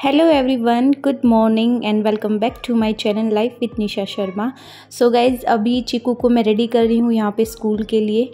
Hello everyone good morning and welcome back to my channel life with Nisha Sharma so guys अभी चिकू को मैं ready कर रही हूँ यहाँ पे स्कूल के लिए।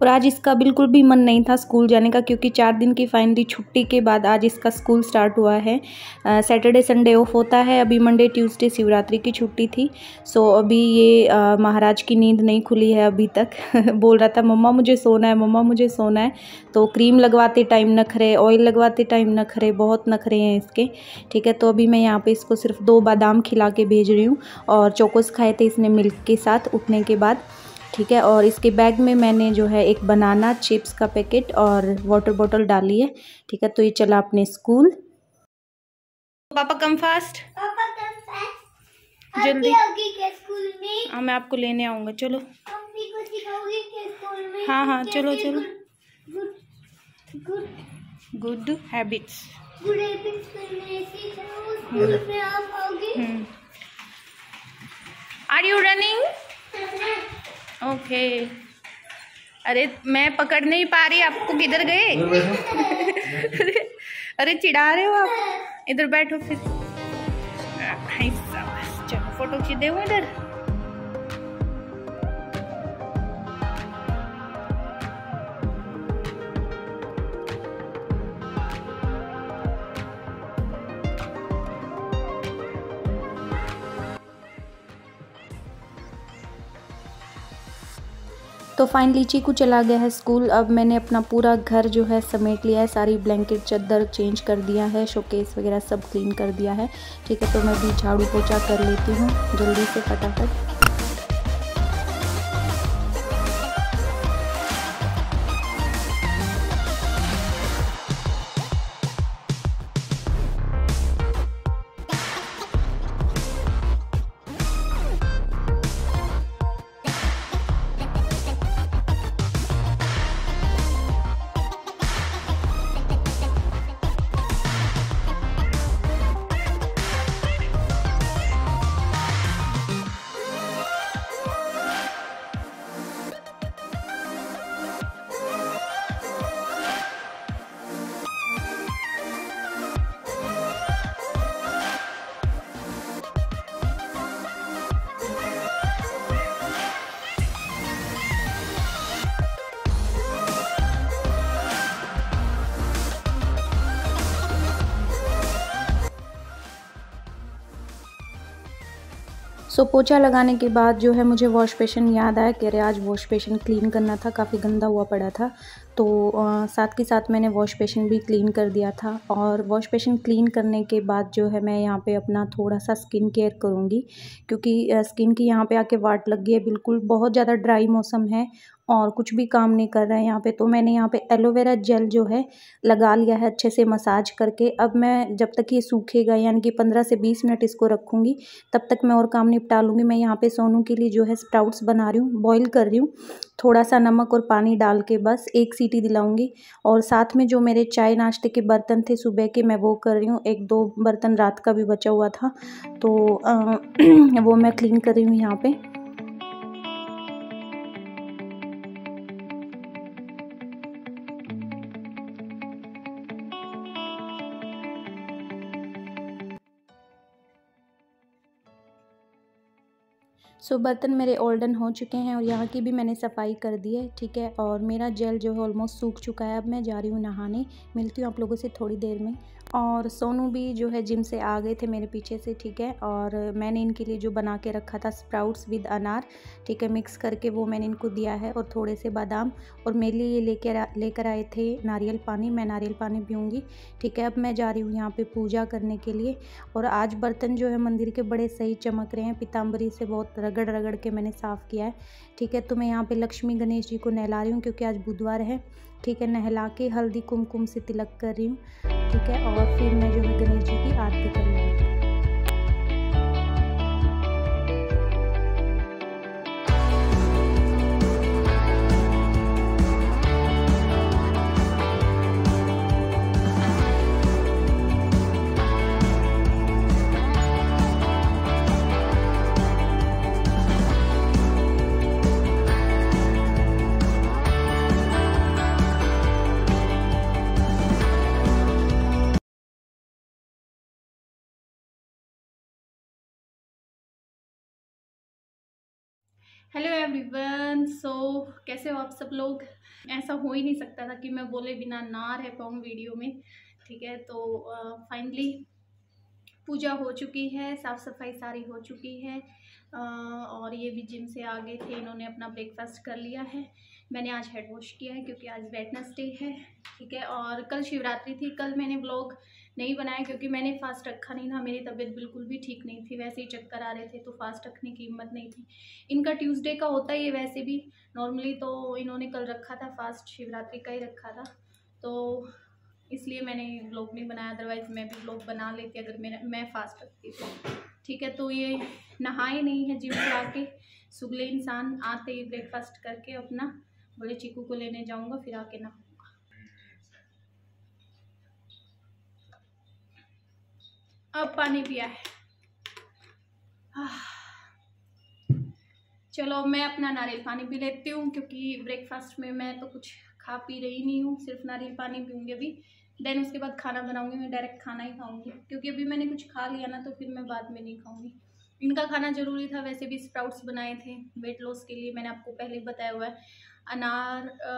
और आज इसका बिल्कुल भी मन नहीं था स्कूल जाने का, क्योंकि चार दिन की फाइनली छुट्टी के बाद आज इसका स्कूल स्टार्ट हुआ है। सैटरडे संडे ऑफ़ होता है। अभी मंडे ट्यूसडे शिवरात्रि की छुट्टी थी। सो अभी ये महाराज की नींद नहीं खुली है अभी तक। बोल रहा था, मम्मा, मुझे सोना है, मम्मा, मुझे सोना है। तो क्रीम लगवाते टाइम नखरे ऑयल लगवाते टाइम नखरे बहुत नखरे हैं इसके। ठीक है तो अभी मैं यहाँ पर इसको सिर्फ़ दो बादाम खिला के भेज रही हूँ और चौकोस खाए थे इसने मिल्क के साथ, उठने के बाद। ठीक है और इसके बैग में मैंने जो है एक बनाना चिप्स का पैकेट और वाटर बॉटल डाली है ठीक है तो ये चला अपने स्कूल। पापा कम फास्ट जल्दी। हाँ मैं आपको लेने आऊँगा चलो। हाँ हाँ चलो चलो। Good habits good habits are you running okay. अरे मैं पकड़ नहीं पा रही आपको किधर गए? अरे चिढ़ा रहे हो आप? इधर बैठो फिर। चलो फ़ोटो खींचे हुए इधर। तो फाइनली चीकू चला गया है स्कूल अब मैंने अपना पूरा घर जो है समेट लिया है, सारी ब्लैंकेट चद्दर चेंज कर दिया है शोकेस वगैरह सब क्लीन कर दिया है। ठीक है तो मैं भी झाड़ू पोछा कर लेती हूँ जल्दी से फटाफट। So, पोछा लगाने के बाद जो है मुझे वॉश बेसिन याद आया कि अरे आज वॉश बेसिन क्लीन करना था काफ़ी गंदा हुआ पड़ा था। तो आ, साथ के साथ मैंने वॉश बेसिन भी क्लीन कर दिया था और वॉश बेसिन क्लीन करने के बाद जो है मैं यहाँ पे अपना थोड़ा सा स्किन केयर करूँगी। क्योंकि स्किन की यहाँ पे आके वाट लग गई है बिल्कुल बहुत ज़्यादा ड्राई मौसम है और कुछ भी काम नहीं कर रहा है यहाँ पे तो मैंने यहाँ पे एलोवेरा जेल जो है लगा लिया है अच्छे से मसाज करके। अब मैं जब तक ये सूखेगा, यानी कि पंद्रह से बीस मिनट इसको रखूँगी, तब तक मैं और काम निपटा लूँगी। मैं यहाँ पे सोनू के लिए जो है स्प्राउट्स बना रही हूँ बॉईल कर रही हूँ। थोड़ा सा नमक और पानी डाल के बस एक सीटी दिलाऊँगी और साथ में जो मेरे चाय नाश्ते के बर्तन थे सुबह के, मैं वो कर रही हूँ। एक दो बर्तन रात का भी बचा हुआ था तो वो मैं क्लीन कर रही हूँ यहाँ पर सो बर्तन मेरे ओल्डन हो चुके हैं और यहाँ की भी मैंने सफ़ाई कर दी है, ठीक है? और मेरा जेल जो है ऑलमोस्ट सूख चुका है। अब मैं जा रही हूँ नहाने। मिलती हूँ आप लोगों से थोड़ी देर में। और सोनू भी जो है जिम से आ गए थे मेरे पीछे से, ठीक है? और मैंने इनके लिए जो बना के रखा था स्प्राउट्स विद अनार, ठीक है? मिक्स करके वो मैंने इनको दिया है और थोड़े से बादाम और मेरे लिए ये लेकर लेकर आए थे नारियल पानी, मैं नारियल पानी पीऊँगी, ठीक है? अब मैं जा रही हूँ यहाँ पर पूजा करने के लिए और आज बर्तन जो है मंदिर के बड़े सही चमक रहे हैं पीताम्बरी से बहुत रगड़ रगड़ के मैंने साफ़ किया है, ठीक है? तो मैं यहाँ पर लक्ष्मी गणेश जी को नहला रही हूँ क्योंकि आज बुधवार है ठीक है, नहला के हल्दी कुमकुम से तिलक कर रही हूँ, ठीक है, और फिर मैं जो है गणेश जी की आरती कर रही हूँ। हेलो एवरीवन सो कैसे हो आप सब लोग? ऐसा हो ही नहीं सकता था कि मैं बोले बिना ना रह पाऊँ वीडियो में। ठीक है तो फाइनली uh, पूजा हो चुकी है साफ़ सफ़ाई सारी हो चुकी है। uh, और ये भी जिम से आगे थे इन्होंने अपना ब्रेकफास्ट कर लिया है। मैंने आज हेड वॉश किया है क्योंकि आज वेटनेसडे है, ठीक है? और कल शिवरात्रि थी, कल मैंने ब्लॉग नहीं बनाया क्योंकि मैंने फ़ास्ट रखा नहीं था, मेरी तबीयत बिल्कुल भी ठीक नहीं थी, वैसे ही चक्कर आ रहे थे तो फास्ट रखने की हिम्मत नहीं थी। इनका ट्यूसडे का होता ही है वैसे भी नॉर्मली तो इन्होंने कल रखा था फास्ट शिवरात्रि का ही रखा था तो इसलिए मैंने ब्लॉग नहीं बनाया अदरवाइज़ मैं भी ब्लॉग बना लेती अगर मेरा, मैं फास्ट रखती तो। ठीक है तो ये नहाए नहीं है जिम आके, सुगले इंसान आते ही ब्रेकफास्ट करके अपना। बोले चीकू को लेने जाऊँगा, फिर आके ना। अब पानी पिया है। चलो, मैं अपना नारियल पानी पी लेती हूँ, क्योंकि ब्रेकफास्ट में मैं तो कुछ खा पी रही नहीं हूँ, सिर्फ़ नारियल पानी पीऊँगी अभी। देन उसके बाद खाना बनाऊँगी, मैं डायरेक्ट खाना ही खाऊँगी। क्योंकि अभी मैंने कुछ खा लिया ना तो फिर मैं बाद में नहीं खाऊँगी। इनका खाना ज़रूरी था, वैसे भी स्प्राउट्स बनाए थे वेट लॉस के लिए मैंने आपको पहले बताया हुआ है। अनार आ,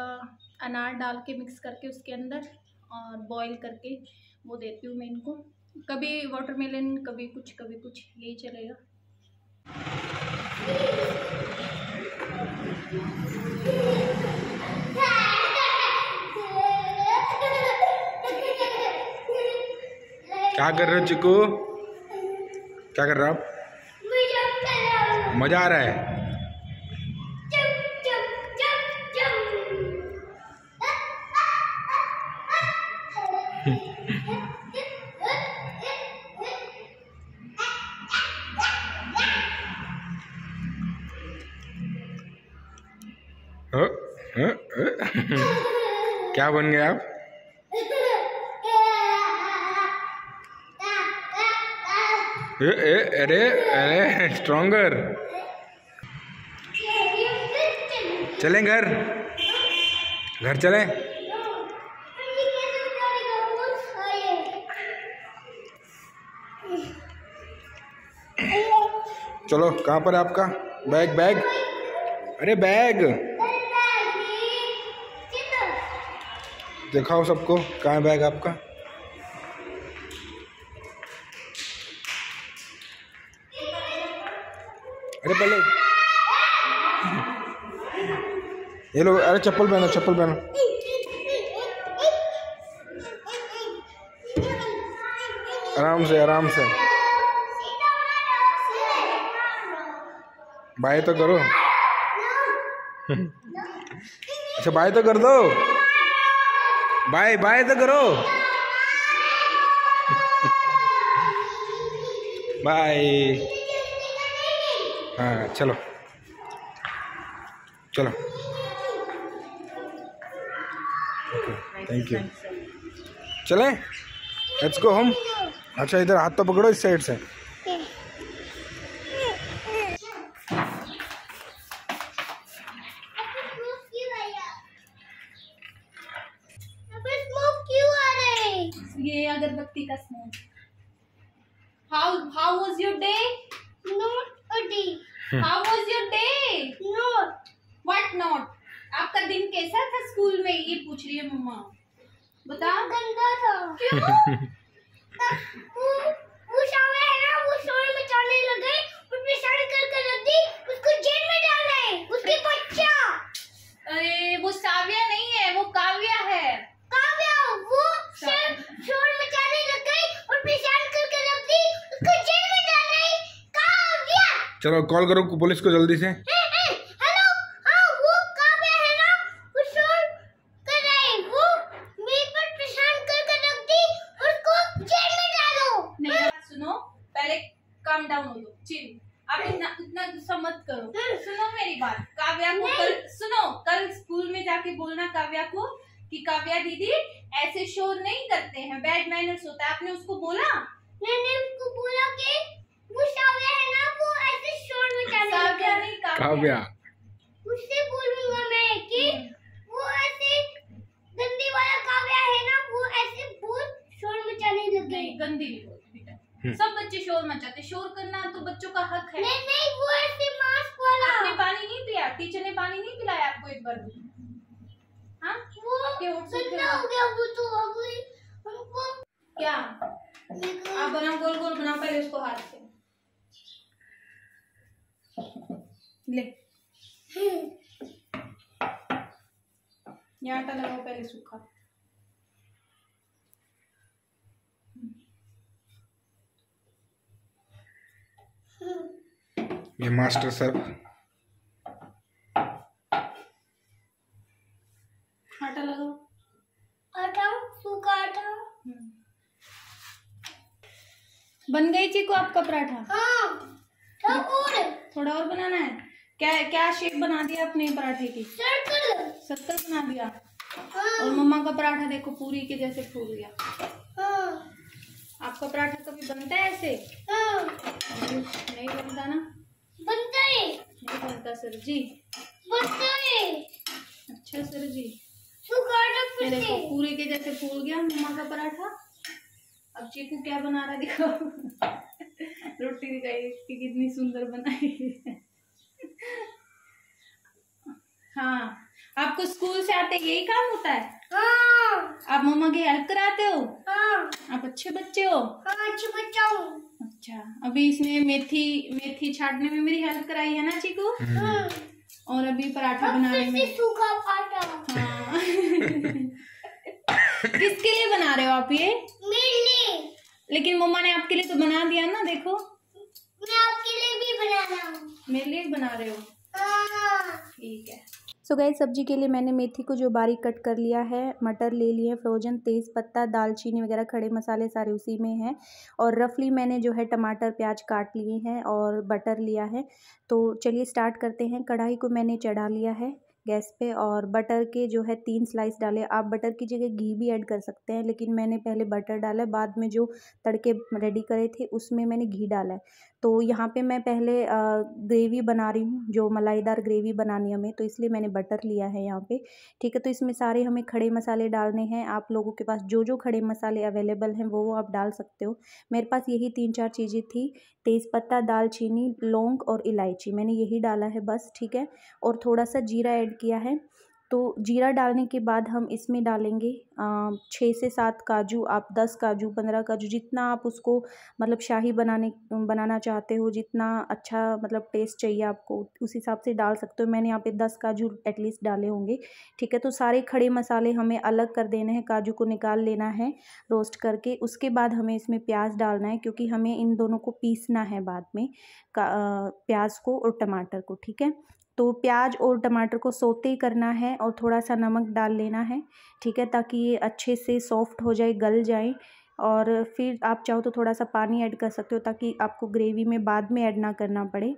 अनार डाल के मिक्स करके उसके अंदर और बॉईल करके वो देती हूँ मैं इनको। कभी वाटरमेलन कभी कुछ कभी कुछ यही चलेगा। क्या कर रहे हो चिकू क्या कर रहे हो आप? मज़ा आ रहा है। बन गए आप ए, ए, अरे अरे स्ट्रॉन्गर चलें घर। घर चलें। चलो कहाँ पर है आपका? Bag bag. अरे बैग। दिखाओ सबको कहाँ बैग आपका? अरे पहले ये लो अरे चप्पल पहनो चप्पल पहनो। आराम से आराम से। बाय तो करो। अच्छा बाय तो कर दो। बाय बाय तो करो। बाय। हाँ चलो। चलो। थैंक यू चले? लेट्स गो होम अच्छा इधर हाथ तो पकड़ो इस साइड से ये अगरबत्ती का smoke how how was your day Not a day. How was your day Not. What not आपका दिन कैसा था स्कूल में ये पूछ रही है मम्मा बता गंदा था क्यों वो वो शामे है ना वो शोर मचाने लगे उसमें सड़ कर कर रख दी उसको जेल में डाल रहे उसके बच्चा अरे वो साविया नहीं है वो काव्या है काव्या वो शोर शोर मचाने लग गई और पेशाब कर कर रख दी उसको जेल में डाल रहे काव्या चलो कॉल करो पुलिस को जल्दी से हे, हे, हेलो हाँ वो काव्या है ना वो शोर कर रहे वो मेरे पर पेशाब कर कर रख दी उसको जेल में डालो। नहीं बात सुनो पहले काम डाउन हो लो चिल आप इतना इतना गुस्सा मत करो। सुनो मेरी बात काव्या को कल सुनो कल स्कूल में जाके बोलना काव्या को कि काव्या दीदी ऐसे शोर नहीं करते हैं बैड मैनर्स होता है। आपने उसको बोला? मैंने उसको बोला कि वो साव्या है ना वो ऐसे शोर मचाने काव्या। उससे बोलूँगा मैं कि वो ऐसे गंदी वाला काव्या है ना वो ऐसे बहुत शोर मचाने लगे। नहीं गंदी नहीं बोलती बेटा। सब बच्चे शोर मचाते। शोर करना तो बच्चों का हक है। नहीं नहीं वो ऐसे मास्क वाला। आपने पानी नहीं पिया? टीचर ने पानी नहीं पिलाया आपको एक बार भी? हाँ? वो आपके होठ सूखे गंदा हो गया वो तो अभी हमको क्या? आप बनाओ गोल गोल बनाओ पहले उसको हाथ से। ले। ये आटा लगाओ पहले सूखा। ये मास्टर सर्फ आटा लगाओ। आटा सूखा आटा। बन गई चीकू आपका पराठा? हाँ थोड़ा और बनाना है? क्या क्या शेप बना दिया अपने पराठे की? सर्कल सत्तर बना दिया। हाँ। और मम्मा का पराठा देखो पूरी के जैसे फूल गया। हाँ। आपका पराठा कभी बनता है ऐसे? हाँ। नहीं बनता ना? बनता है। नहीं बनता सर जी। बनता है। अच्छा सर जी। देखो पूरी के जैसे फूल गया मम्मा का पराठा। अब चीकू क्या बना रहा है देखो रोटी दिखाई इसकी कितनी सुंदर बनाई है। हाँ। आपको स्कूल से आते यही काम होता है? हाँ। आप मम्मा की हेल्प कराते हो? हाँ। आप अच्छे बच्चे हो? हाँ अच्छा बचाओ अच्छा अभी इसने मेथी मेथी छाटने में मेरी हेल्प कराई है ना चीकू? हाँ। और अभी पराठा बनाने में सूखा आटा हाँ। किसके लिए बना रहे हो आप ये? मेरे लिए। लेकिन मम्मा ने आपके लिए तो बना दिया ना देखो। मैं आपके लिए भी बना रहा हूँ। मेरे लिए बना रहे हो? ठीक है। सो so गई सब्ज़ी के लिए मैंने मेथी को जो बारीक कट कर लिया है, मटर ले लिए फ्रोजन तेज़ पत्ता, दालचीनी वगैरह, खड़े मसाले सारे उसी में हैं। और रफली मैंने जो है टमाटर, प्याज काट लिए हैं और बटर लिया है। तो चलिए स्टार्ट करते हैं। कढ़ाई को मैंने चढ़ा लिया है गैस पे और बटर के जो है तीन स्लाइस डाले। आप बटर की जगह घी भी ऐड कर सकते हैं, लेकिन मैंने पहले बटर डाला बाद में जो तड़के रेडी करे थे, उसमें मैंने घी डाला है। तो यहाँ पे मैं पहले ग्रेवी बना रही हूँ, जो मलाईदार ग्रेवी बनानी हमें तो इसलिए मैंने बटर लिया है यहाँ पे। ठीक है तो इसमें सारे हमें खड़े मसाले डालने हैं। आप लोगों के पास जो जो खड़े मसाले अवेलेबल हैं वो वो आप डाल सकते हो। मेरे पास यही तीन चार चीज़ें थी, तेज़पत्ता, दालचीनी, लौंग और इलायची। मैंने यही डाला है बस, ठीक है? और थोड़ा सा जीरा ऐड किया है। तो जीरा डालने के बाद हम इसमें डालेंगे छः से सात काजू, आप दस काजू, पंद्रह काजू, जितना आप उसको मतलब शाही बनाने, बनाना चाहते हो, जितना अच्छा मतलब टेस्ट चाहिए आपको, उस हिसाब से डाल सकते हो। मैंने यहाँ पे दस काजू एटलीस्ट डाले होंगे, ठीक है? तो सारे खड़े मसाले हमें अलग कर देने हैं, काजू को निकाल लेना है रोस्ट करके। उसके बाद हमें इसमें प्याज डालना है, क्योंकि हमें इन दोनों को पीसना है बाद में प्याज को और टमाटर को, ठीक है? तो प्याज और टमाटर को सोते करना है और थोड़ा सा नमक डाल लेना है, ठीक है? ताकि ये अच्छे से सॉफ्ट हो जाए, गल जाए और फिर आप चाहो तो थोड़ा सा पानी ऐड कर सकते हो ताकि आपको ग्रेवी में बाद में ऐड ना करना पड़े।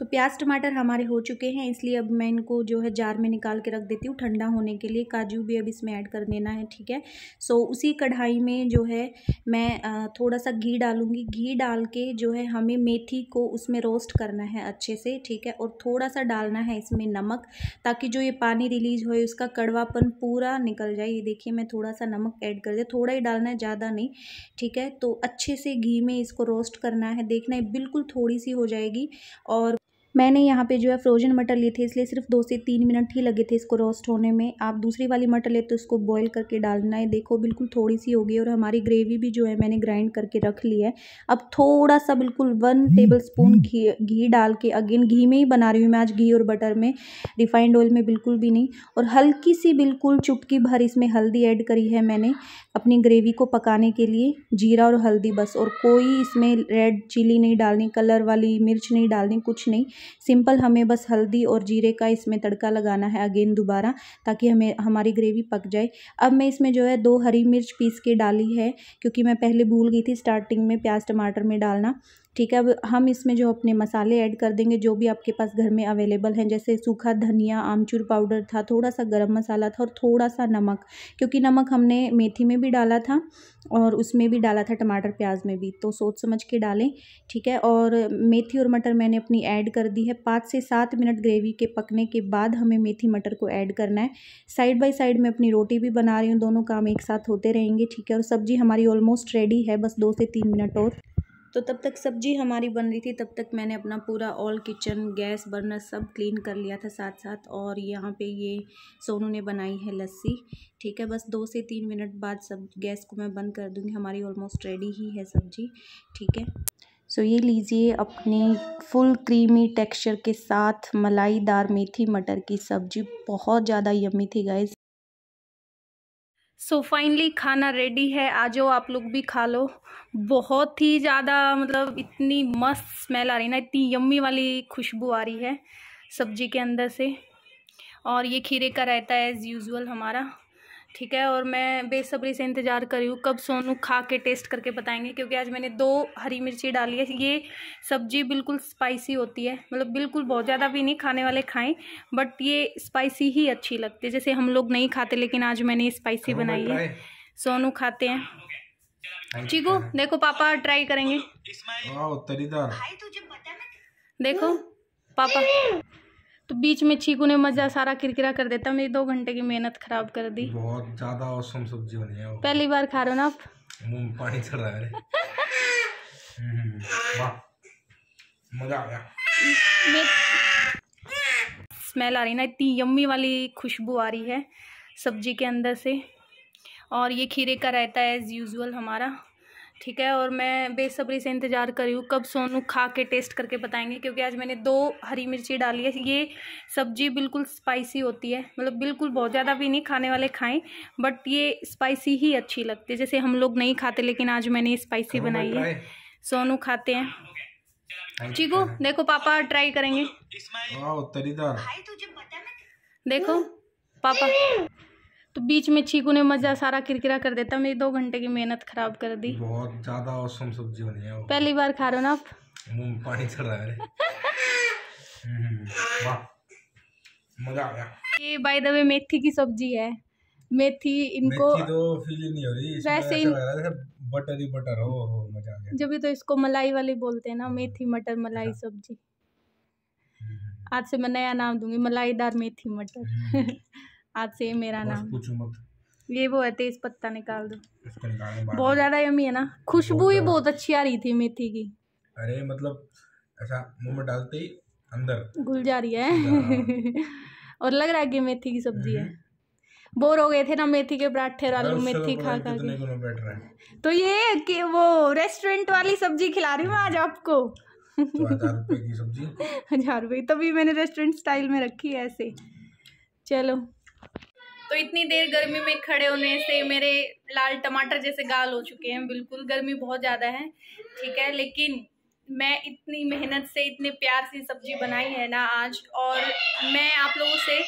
तो प्याज टमाटर हमारे हो चुके हैं, इसलिए अब मैं इनको जो है जार में निकाल के रख देती हूँ, ठंडा होने के लिए। काजू भी अब इसमें ऐड कर देना है, ठीक है? सो, उसी कढ़ाई में जो है मैं थोड़ा सा घी डालूँगी। घी डाल के जो है हमें मेथी को उसमें रोस्ट करना है अच्छे से, ठीक है? और थोड़ा सा डालना है इसमें नमक, ताकि जो ये पानी रिलीज़ हो, उसका कड़वापन पूरा निकल जाए। ये देखिए, मैं थोड़ा सा नमक ऐड कर दिया। थोड़ा ही डालना है, ज़्यादा नहीं, ठीक है? तो अच्छे से घी में इसको रोस्ट करना है। देखना है, बिल्कुल थोड़ी सी हो जाएगी और मैंने यहाँ पे जो है फ्रोजन मटर लिए थे, इसलिए सिर्फ़ दो से तीन मिनट ही लगे थे इसको रोस्ट होने में। आप दूसरी वाली मटर ले तो इसको बॉईल करके डालना है। देखो, बिल्कुल थोड़ी सी होगी और हमारी ग्रेवी भी जो है मैंने ग्राइंड करके रख ली है। अब थोड़ा सा बिल्कुल वन टेबल स्पून घी घी डाल के अगेन घी में ही बना रही हूँ मैं आज घी और बटर में। रिफाइंड ऑयल में बिल्कुल भी नहीं। और हल्की सी बिल्कुल चुटकी भर इसमें हल्दी ऐड करी है मैंने अपनी ग्रेवी को पकाने के लिए। जीरा और हल्दी बस, और कोई इसमें रेड चिली नहीं डालनी कलर वाली मिर्च नहीं डालनी, कुछ नहीं। सिंपल हमें बस हल्दी और जीरे का इसमें तड़का लगाना है अगेन दोबारा, ताकि हमें, हमारी ग्रेवी पक जाए। अब मैं इसमें जो है दो हरी मिर्च पीस के डाली है, क्योंकि मैं पहले भूल गई थी स्टार्टिंग में प्याज टमाटर में डालना। ठीक है, अब हम इसमें जो अपने मसाले ऐड कर देंगे, जो भी आपके पास घर में अवेलेबल हैं, जैसे सूखा धनिया, आमचूर पाउडर था थोड़ा सा गरम मसाला था और थोड़ा सा नमक, क्योंकि नमक हमने मेथी में भी डाला था और उसमें भी डाला था टमाटर प्याज में भी तो सोच समझ के डालें, ठीक है। और मेथी और मटर मैंने अपनी ऐड कर दी है, पाँच से सात मिनट ग्रेवी के पकने के बाद हमें मेथी मटर को ऐड करना है। साइड बाई साइड में अपनी रोटी भी बना रही हूँ, दोनों काम एक साथ होते रहेंगे, ठीक है। और सब्ज़ी हमारी ऑलमोस्ट रेडी है, बस दो से तीन मिनट और। तो तब तक सब्ज़ी हमारी बन रही थी, तब तक मैंने अपना पूरा ऑल किचन गैस बर्नर सब क्लीन कर लिया था साथ साथ और यहाँ पे ये सोनू ने बनाई है लस्सी। ठीक है, बस दो से तीन मिनट बाद सब गैस को मैं बंद कर दूँगी, हमारी ऑलमोस्ट रेडी ही है सब्ज़ी। ठीक है? सो ये लीजिए अपनी फुल क्रीमी टेक्सचर के साथ मलाईदार मेथी मटर की सब्ज़ी, बहुत ज़्यादा यमी थी गाइज़ सो so फाइनली खाना रेडी है। आ जाओ आप लोग भी खा लो। बहुत ही ज़्यादा मतलब इतनी मस्त स्मेल आ रही है ना। इतनी यम्मी वाली खुशबू आ रही है सब्ज़ी के अंदर से। और ये खीरे का रहता है एज़ यूज़ुअल हमारा। ठीक है और मैं बेसब्री से इंतज़ार कर रही हूँ कब सोनू खा के टेस्ट करके बताएँगे क्योंकि आज मैंने दो हरी मिर्ची डाली है। ये सब्ज़ी बिल्कुल स्पाइसी होती है मतलब बिल्कुल बहुत ज़्यादा भी नहीं खाने वाले खाएँ बट ये स्पाइसी ही अच्छी लगती है। जैसे हम लोग नहीं खाते लेकिन आज मैंने ये स्पाइसी बनाई है। सोनू खाते हैं। चीकू देखो पापा ट्राई करेंगे। देखो पापा। तो बीच में चीकू ने मज़ा सारा किरकिरा कर देता मेरी दो घंटे की मेहनत खराब कर दी। बहुत ज़्यादा औसम सब्ज़ी बनी है पहली बार खा रहे हो ना आप? मुँह में पानी चढ़ रहा है। हम्म, मज़ा आ गया। स्मेल आ रही ना इतनी यम्मी वाली खुशबू आ रही है सब्ज़ी के अंदर से। और ये खीरे का रहता है एज़ यूज़ुअल हमारा। ठीक है और मैं बेसब्री से इंतज़ार कर रही हूँ कब सोनू खा के टेस्ट करके बताएँगे क्योंकि आज मैंने दो हरी मिर्ची डाली है। ये सब्ज़ी बिल्कुल स्पाइसी होती है मतलब बिल्कुल बहुत ज़्यादा भी नहीं खाने वाले खाएँ बट ये स्पाइसी ही अच्छी लगती है। जैसे हम लोग नहीं खाते लेकिन आज मैंने स्पाइसी बनाई है। सोनू खाते हैं। चीकू देखो पापा ट्राई करेंगे। देखो पापा। तो बीच में चीकू ने मज़ा सारा किरकिरा कर देता मेरी दो घंटे की मेहनत खराब कर दी। बहुत ज़्यादा औसम सब्ज़ी बनी है पहली बार खा रहे हो ना आप? मुँह पानी चढ़ रहा है हम्म, मज़ा आ गया। ये बाय द वे मेथी की सब्ज़ी है। मेथी इनको मेथी तो फील नहीं हो रही वैसे इन... बटर ही बटर हो हो मज़ा आ गया। जब तो इसको मलाई वाली बोलते हैं ना मेथी मटर मलाई हाँ। सब्ज़ी। हम्म। आज से मैं नया नाम दूँगी मलाईदार मेथी मटर। हम्म। आज से मेरा नाम। पूछो मत। ये वो है तेज पत्ता निकाल दो। बहुत ज़्यादा यमी है ना। खुशबू ही बहुत अच्छी आ रही थी मेथी की। अरे मतलब ऐसा मुँह में डालते ही अंदर। घुल जा रही है। और लग रहा है कि मेथी की सब्ज़ी है। हम्म। बोर हो गए थे ना मेथी के पराठे आलू मेथी खा खा के। तो ये कि वो रेस्टोरेंट वाली सब्ज़ी खिला रही हूँ आज आपको। तो हज़ार रुपए की सब्ज़ी। हज़ार रुपये। तभी मैंने रेस्टोरेंट स्टाइल में रखी है ऐसे। चलो। तो इतनी देर गर्मी में खड़े होने से मेरे लाल टमाटर जैसे गाल हो चुके हैं बिल्कुल गर्मी बहुत ज़्यादा है ठीक है लेकिन मैं इतनी मेहनत से इतने प्यार से सब्ज़ी बनाई है ना आज और मैं आप लोगों से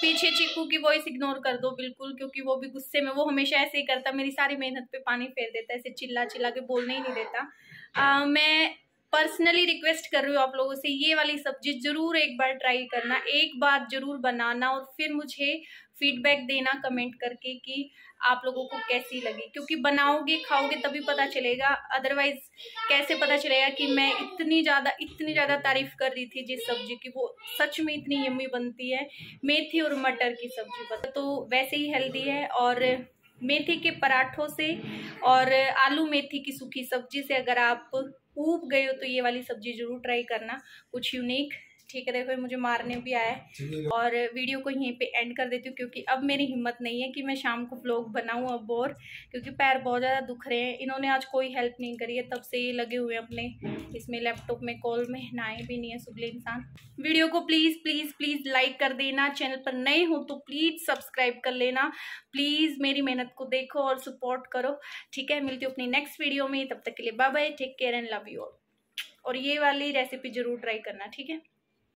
पीछे चीकू की वॉइस इग्नोर कर दो बिल्कुल क्योंकि वो भी गुस्से में वो हमेशा ऐसे ही करता मेरी सारी मेहनत पे पानी फेर देता है ऐसे चिल्ला चिल्ला के बोलने ही नहीं देता। आ, मैं पर्सनली रिक्वेस्ट कर रही हूँ आप लोगों से ये वाली सब्ज़ी ज़रूर एक बार ट्राई करना एक बार ज़रूर बनाना और फिर मुझे फीडबैक देना कमेंट करके कि आप लोगों को कैसी लगी। क्योंकि बनाओगे, खाओगे तभी पता चलेगा। अदरवाइज़ कैसे पता चलेगा कि मैं इतनी ज़्यादा इतनी ज़्यादा तारीफ़ कर रही थी जिस सब्ज़ी की, वो सच में इतनी यम्मी बनती है, मेथी और मटर की सब्ज़ी बता तो वैसे ही हेल्दी है और मेथी के पराठों से और आलू मेथी की सूखी सब्ज़ी से अगर आप ऊब गए हो तो ये वाली सब्ज़ी ज़रूर ट्राई करना। कुछ यूनिक ठीक है देखो मुझे मारने भी आया है। और वीडियो को यहीं पे एंड कर देती हूँ क्योंकि अब मेरी हिम्मत नहीं है कि मैं शाम को ब्लॉग बनाऊँ अब और क्योंकि पैर बहुत ज़्यादा दुख रहे हैं। इन्होंने आज कोई हेल्प नहीं करी है तब से ये लगे हुए हैं अपने इसमें लैपटॉप में कॉल में नहाए भी नहीं है सुबले इंसान। वीडियो को प्लीज़ प्लीज़ प्लीज़ लाइक कर देना चैनल पर नए हो तो प्लीज़ सब्सक्राइब कर लेना। प्लीज़ मेरी मेहनत को देखो और सपोर्ट करो ठीक है? मिलती हूँ अपनी नेक्स्ट वीडियो में तब तक के लिए bye bye take care and love you all और ये वाली रेसिपी ज़रूर ट्राई करना ठीक है?